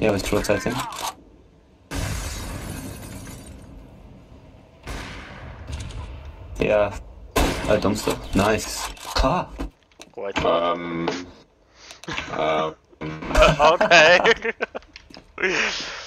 Yeah, it's rotating. Yeah, a dumpster. Nice. Car. What? Um. Uh, okay.